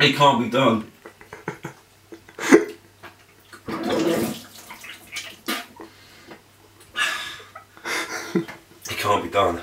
It can't be done. it can't be done.